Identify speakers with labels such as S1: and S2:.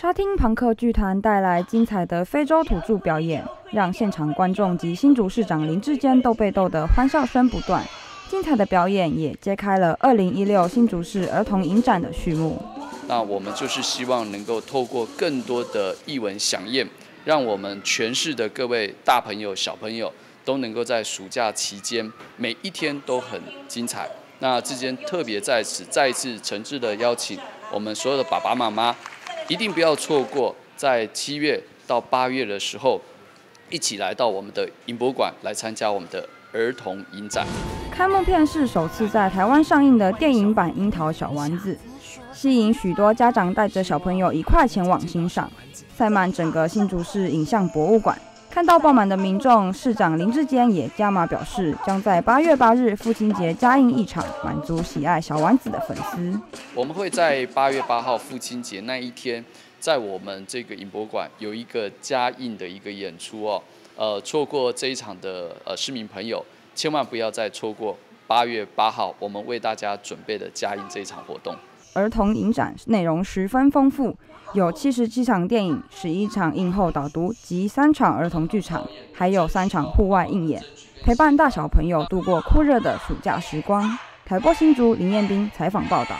S1: 沙汀朋克剧团带来精彩的非洲土著表演，让现场观众及新竹市长林志坚都被逗得欢笑声不断。精彩的表演也揭开了二零一六新竹市儿童影展的序幕。
S2: 那我们就是希望能够透过更多的艺文飨宴，让我们全市的各位大朋友、小朋友都能够在暑假期间每一天都很精彩。那之间特别在此再一次诚挚的邀请我们所有的爸爸妈妈。一定不要错过，在七月到八月的时候，一起来到我们的影博馆来参加我们的儿童影展。
S1: 开幕片是首次在台湾上映的电影版《樱桃小丸子》，吸引许多家长带着小朋友一块前往欣赏，塞满整个新竹市影像博物馆。看到爆满的民众，市长林志坚也加码表示，将在八月八日父亲节加映一场，满足喜爱小丸子的粉丝。
S2: 我们会在八月八号父亲节那一天，在我们这个影博馆有一个加映的一个演出哦。呃，错过这一场的呃市民朋友，千万不要再错过八月八号我们为大家准备的加映这一场活动。
S1: 儿童影展内容十分丰富。有七十七场电影，十一场映后导读及三场儿童剧场，还有三场户外映演，陪伴大小朋友度过酷热的暑假时光。凯波新竹林彦斌采访报道。